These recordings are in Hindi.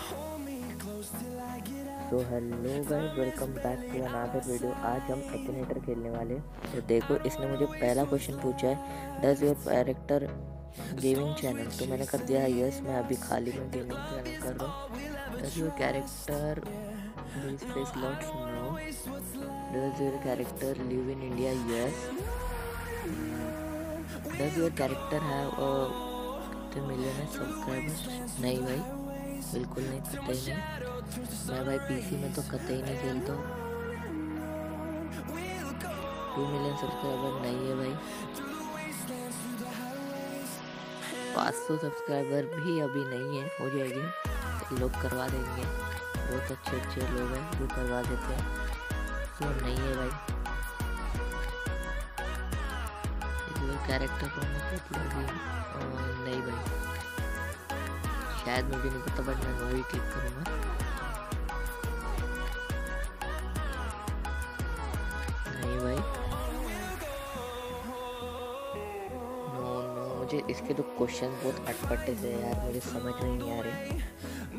So hello guys welcome back to another video आज हम एक्नेटर खेलने वाले तो देखो, इसने मुझे पहला क्वेश्चन पूछा है does your character gaming channel तो मैंने कर दिया है यस मैं अभी खाली में गेमिंग चैनल कर रहा हूँ. Does your character does your character live in India yes does your character have million subscribers नहीं भाई बिल्कुल नहीं पता ही। मैं भाई पीसी में तो कतई नहीं खेलता हूँ। टू मिलियन सब्सक्राइबर नहीं है भाई। पाँच सौ सब्सक्राइबर भी अभी नहीं है, हो जाएगी। लोग करवा देंगे। बहुत अच्छे अच्छे लोग हैं जो करवा देते हैं। तो नहीं है भाई। कैरेक्टर को नहीं भाई। शायद मुझे नहीं पता बट मैं नो ही क्लिक करूँगा। नहीं भाई। नो नो मुझे इसके तो क्वेश्चन बहुत अटपटे से यार, मुझे समझ में नहीं आ रहे।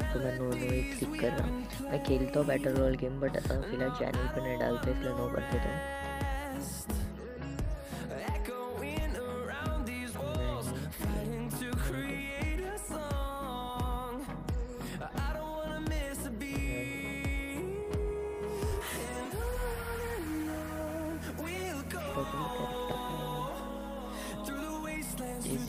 तो मैं नो नो ही क्लिक कर रहा हूँ। मैं खेलता हूँ बैटल रॉयल गेम बट फ़िलहाल चैनल पर नहीं डालते, इसलिए नो कर देता हूँ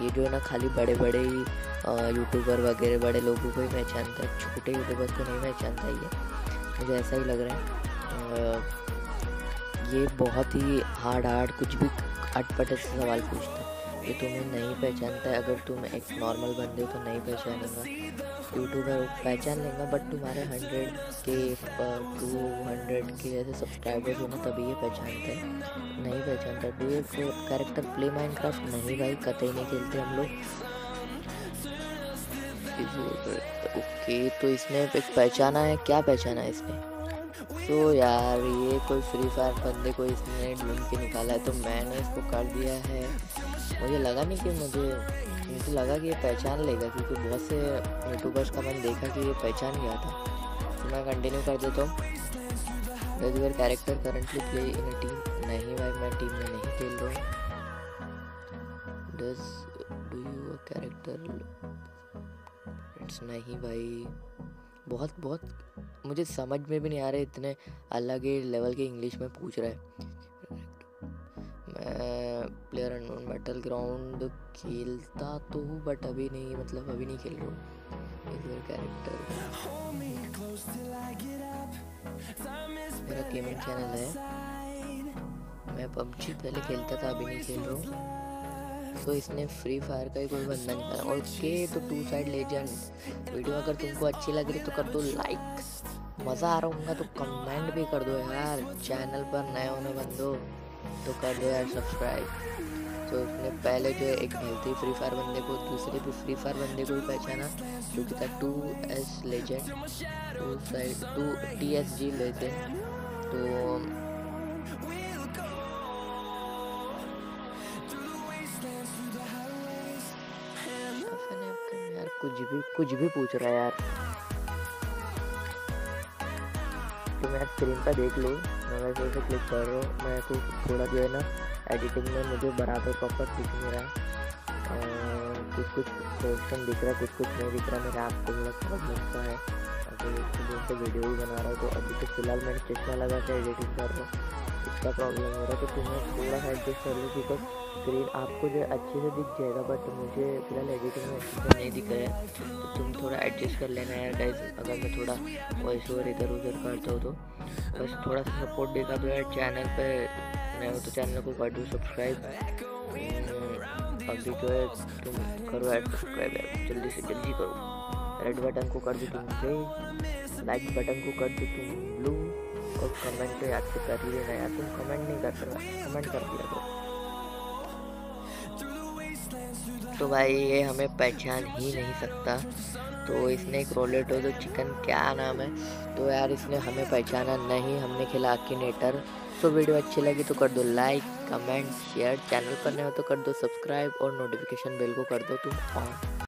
ये जो है ना खाली बड़े बड़े ही यूट्यूबर वगैरह, बड़े लोगों को ही पहचानता है, छोटे यूट्यूबर्स को नहीं पहचानता ये। मुझे ऐसा ही लग रहा है। ये बहुत ही हार्ड हार्ड कुछ भी अटपटे से सवाल पूछता है। ये तुम्हें नहीं पहचानता है। अगर तुम एक नॉर्मल बंदे तो नहीं पहचानेगा। यूट्यूबर पहचान लेगा बट तुम्हारे हंड्रेड के टू हंड्रेड के ऐसे सब्सक्राइबर्स हो ना तभी ये पहचानते हैं। नहीं पहचानता। डू ये कैरेक्टर प्ले माइंड क्राफ्ट नहीं भाई, कतई नहीं खेलते हम लोग। ओके तो इसने एक पहचाना है, क्या पहचाना है इसने तो यार, ये कोई फ्री फायर बंदे को इसने ढूंढ के निकाला है तो मैंने इसको कर दिया है। मुझे लगा नहीं कि मुझे मुझे लगा कि ये पहचान लेगा, क्योंकि बहुत से यूट्यूबर्स का मैंने देखा कि ये पहचान गया था। तो मैं कंटिन्यू कर देता हूँ। Does your character currently play in a team नहीं भाई, मैं टीम में नहीं खेल रहा हूँ। डज डू यू कैरेक्टर नहीं भाई। बहुत बहुत, मुझे समझ में भी नहीं आ रहे इतने अलग ही लेवल के इंग्लिश में पूछ रहा है। मैं प्लेयर अननोन बैटल ग्राउंड खेलता तो हूँ बट अभी नहीं मतलब अभी नहीं खेल रहा हूँ। कैरेक्टर मेरा गेमिंग चैनल है। मैं पबजी पहले खेलता था, अभी नहीं खेल रहा हूँ। तो इसने फ्री फायर का ही कोई बंदा निकाला और के तो टू साइड लेजेंड वीडियो अगर तुमको अच्छी लग रही तो कर दो लाइक मज़ा आ रहा होगा तो कमेंट भी कर दो यार। चैनल पर नए होने बंदो। तो कर दो यार सब्सक्राइब तो उसने पहले जो है, एक हेल्थी फ्री फायर बंदे को, दूसरे भी फ्री फायर बंदे को भी पहचाना, जो कि था two S legend two side two T S G legend तो कुछ भी कुछ भी पूछ रहा है यार. तो मैं स्क्रीन पर देख लूँ। मैं वैसे वैसे क्लिक कर रहा हूँ। मैं तो थोड़ा जो है ना एडिटिंग में मुझे बराबर प्रॉपर दिख नहीं रहा। कुछ कुछ ऑप्शन दिख रहा है, कुछ कुछ नहीं दिख रहा। मेरा आपको थोड़ा समझ लगता है। दिन से वीडियो भी बना रहा हूँ तो अभी तो फ़िलहाल मैंने चश्मा लगा के एडिटिंग कर रहा हूँ। इसका प्रॉब्लम हो रहा है तो तुम्हें थोड़ा सा एडजस्ट कर लो बिकॉज़ स्क्रीन आपको जो अच्छे से दिख जाएगा बट मुझे फ़िलहाल एडिटिंग में अच्छे से नहीं दिख रहा है। तो तुम थोड़ा एडजस्ट कर लेना यार गाइज़ अगर मैं थोड़ा वॉइस ओवर इधर उधर करता हूँ तो। बस थोड़ा सा सपोर्ट देगा तो यार चैनल पर मैं हो तो चैनल को कर दूँ सब्सक्राइब अभी जो है तुम करो यार सब्सक्राइब जल्दी से जल्दी करो। रेड बटन को कर दो तुम ग्रे लाइक बटन को कर दो तुम ब्लू और कमेंट तो याद से कर ही देना यार, तुम कमेंट नहीं कर सकता कमेंट कर दिया करो तो भाई ये हमें पहचान ही नहीं सकता। तो इसने एक रोलेटो तो चिकन क्या नाम है? तो यार इसने हमें पहचाना नहीं, हमने खेला अकीनेटर तो वीडियो अच्छी लगी तो कर दो लाइक कमेंट शेयर चैनल पर नहीं हो तो कर दो सब्सक्राइब और नोटिफिकेशन बेल को कर दो तुम ऑन